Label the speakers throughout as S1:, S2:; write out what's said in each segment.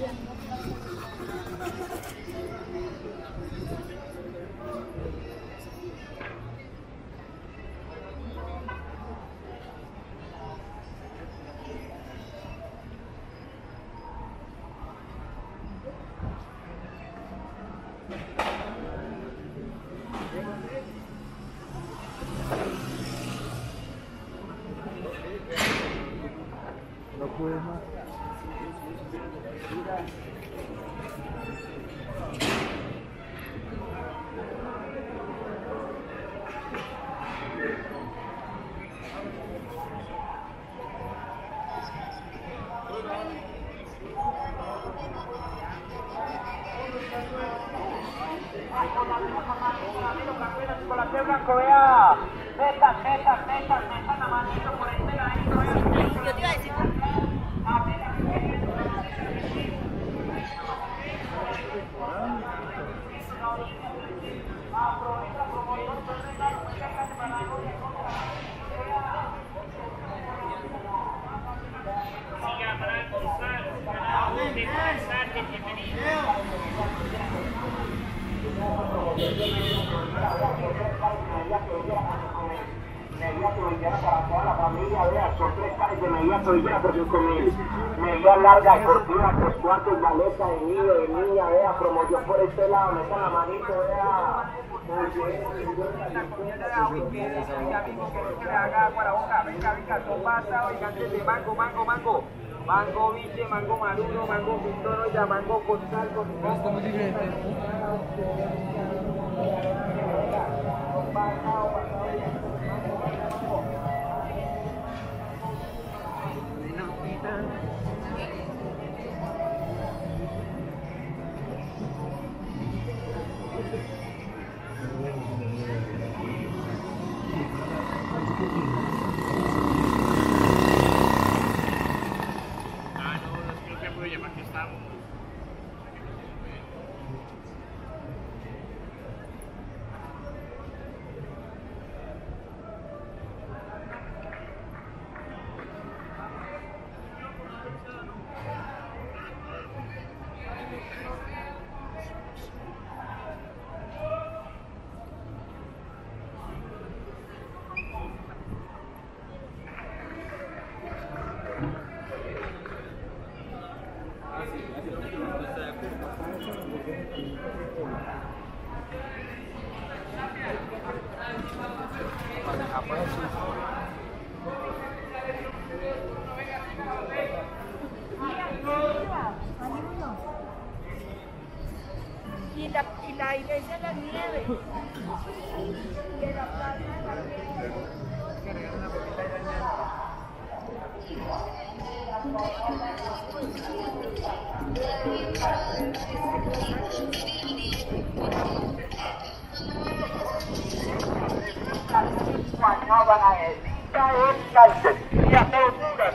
S1: Yeah.
S2: Yo te iba a decir,
S1: Siga para almorzar, para de almorzar, bienvenido.
S3: Medida tobillera para toda la familia, vea, son tres pares de porque con mi medida larga deportiva, tres cuartos, maleta de niño, de niña, vea, promoción por este lado, metan la manito, vea.
S1: Mango, mango, mango. Mango biche, mango maduro, mango pintoro, ya mango con
S4: Está
S5: Cáceres. E
S6: até o Lucas.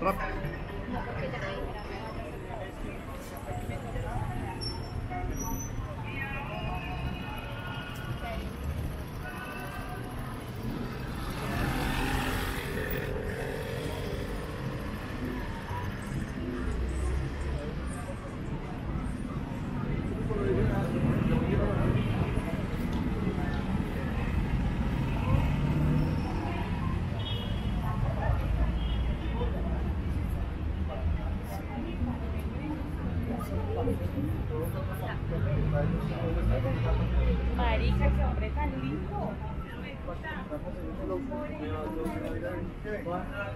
S6: Rap. What?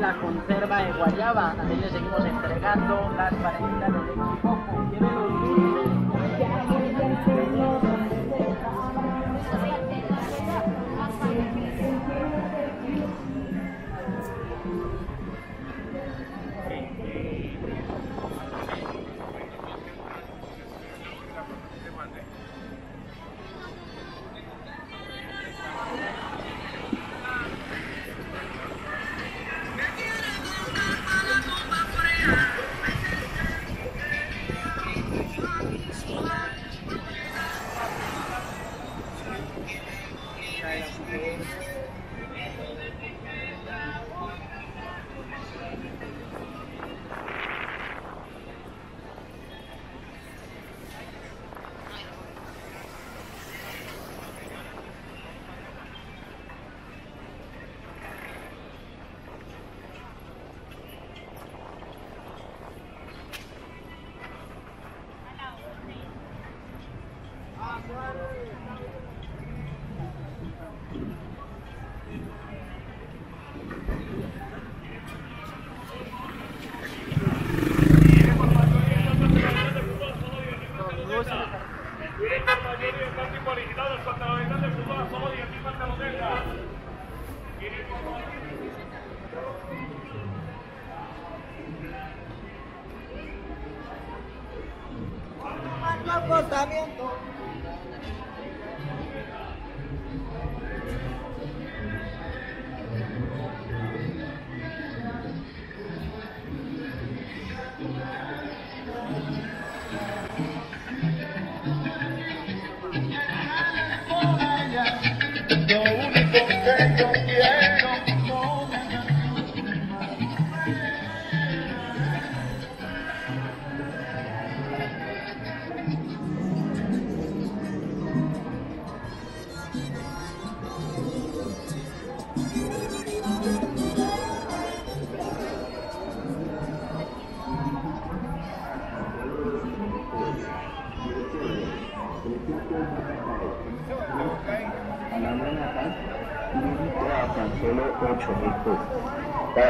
S6: La conserva de guayaba, también le seguimos entregando las varenitas de leche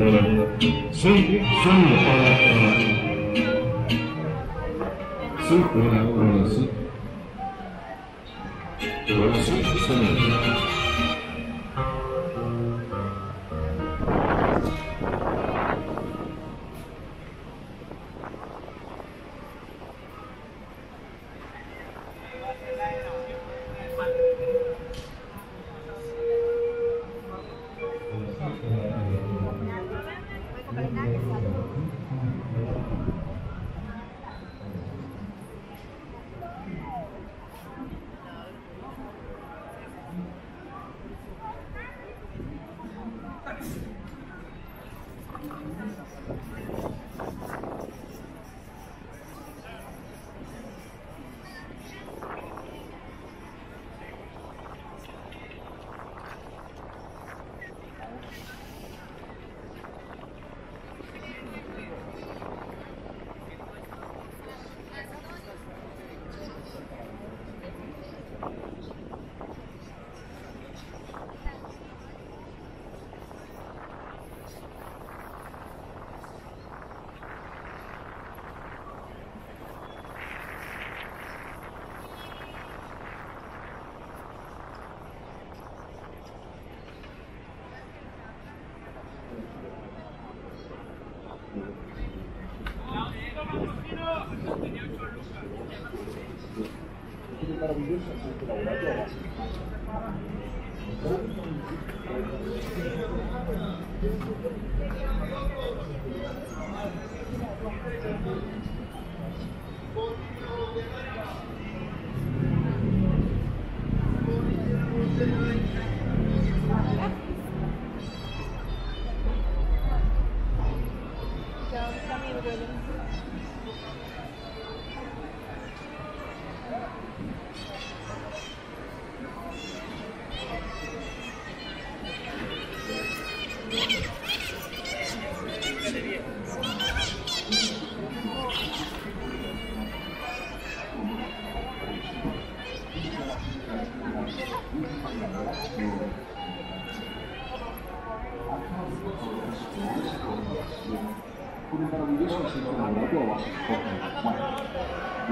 S7: Sun, sun, sun, sun, sun, maravillosa su laboratorio básico.
S3: Thank you.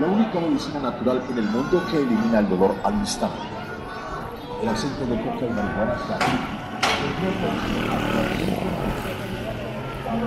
S3: La
S8: única medicina natural en el mundo que elimina el dolor al instante. El aceite de coca y marihuana está
S1: Al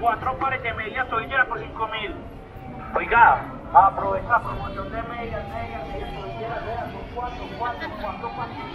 S1: Cuatro pares de medias, tobillera por cinco mil. Oiga, aprovecha la promoción de medias, medias, medias, tobilleras, vean, son cuatro, cuatro, cuatro pares.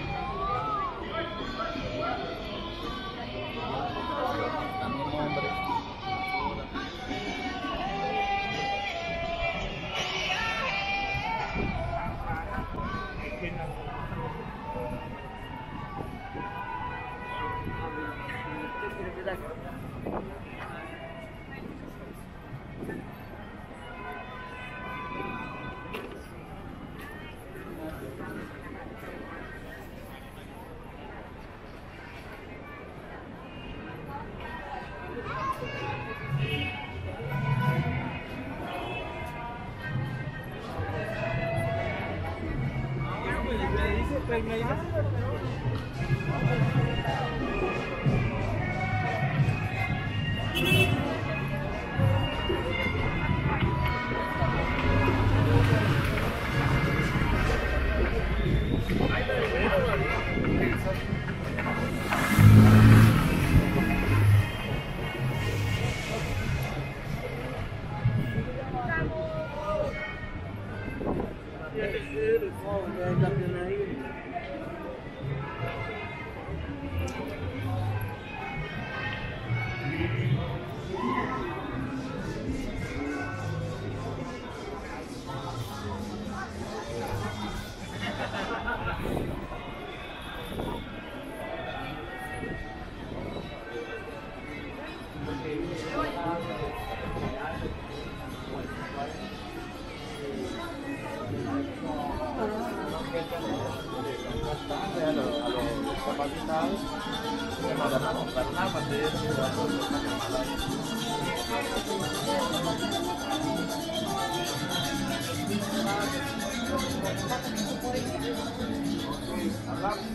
S1: 감사합니다.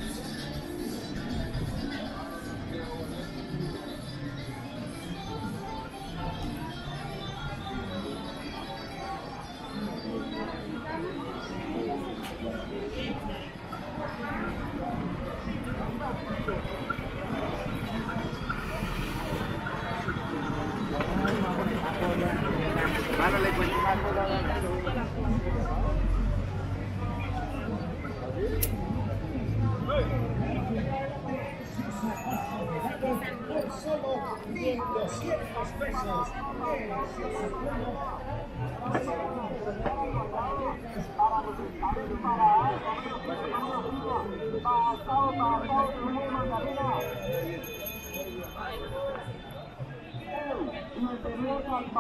S1: Thank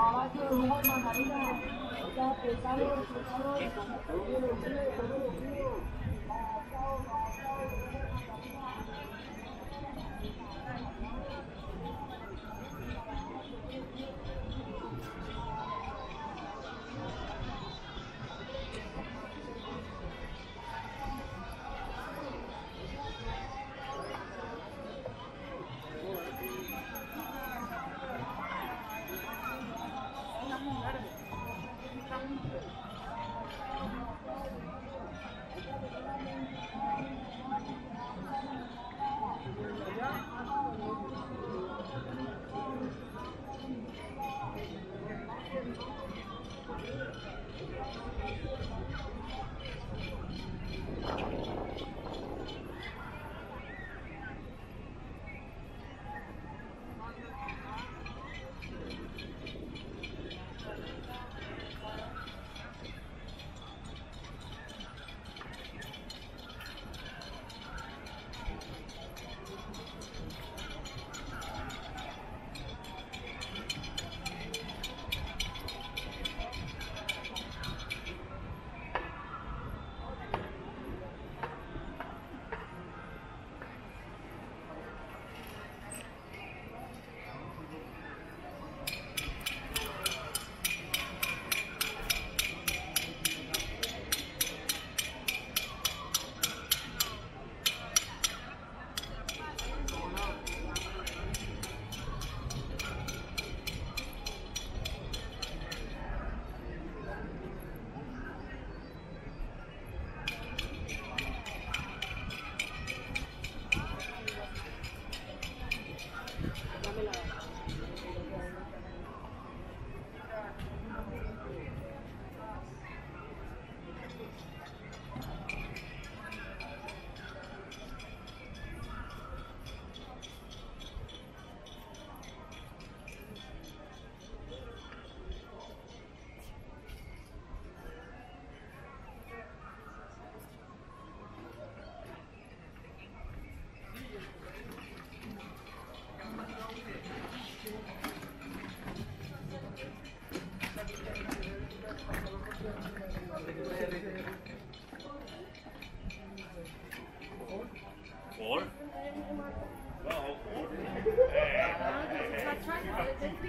S1: you. Four? Well, four. Hey.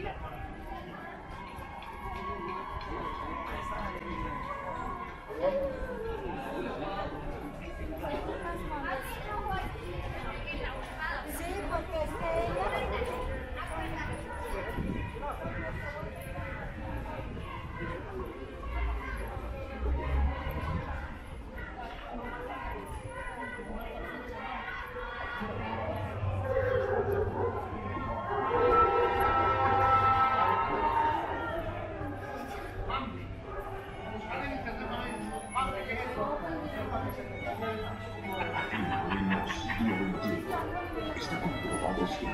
S8: Potosí.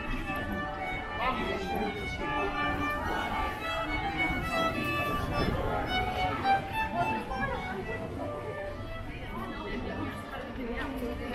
S5: ¡Ninguna mujer!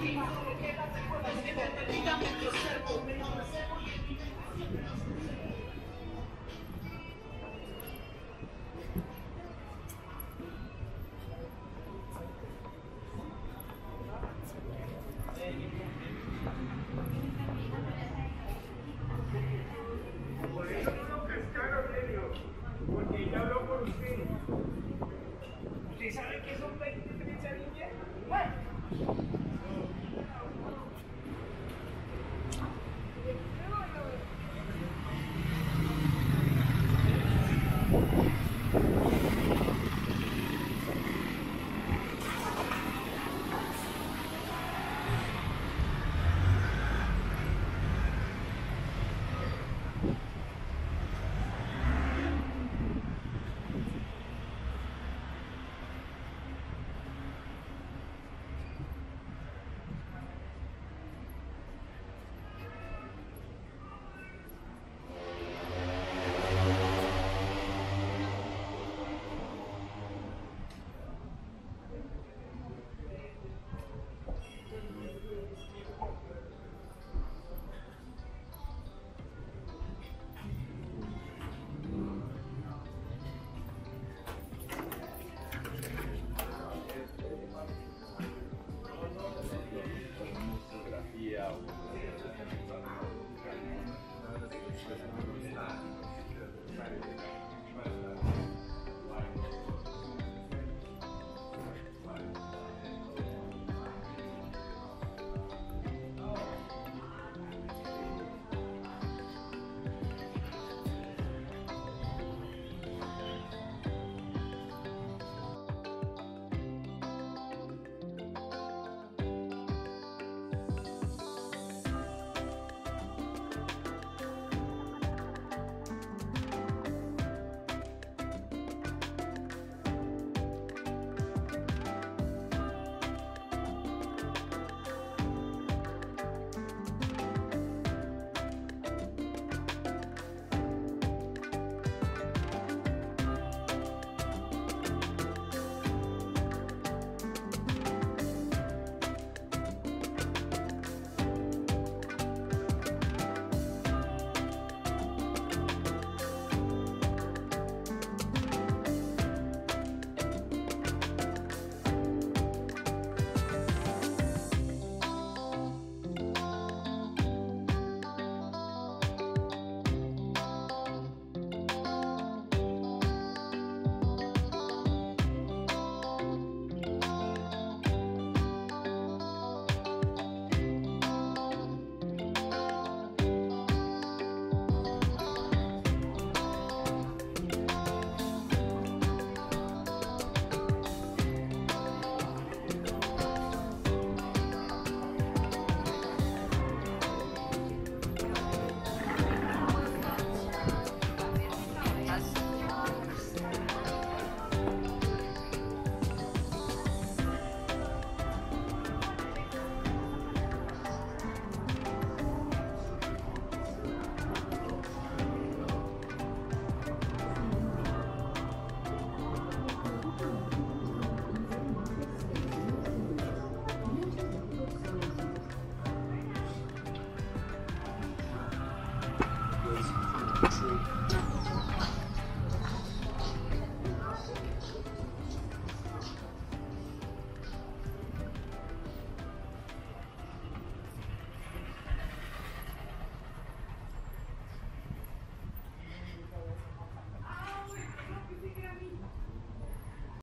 S5: 警察、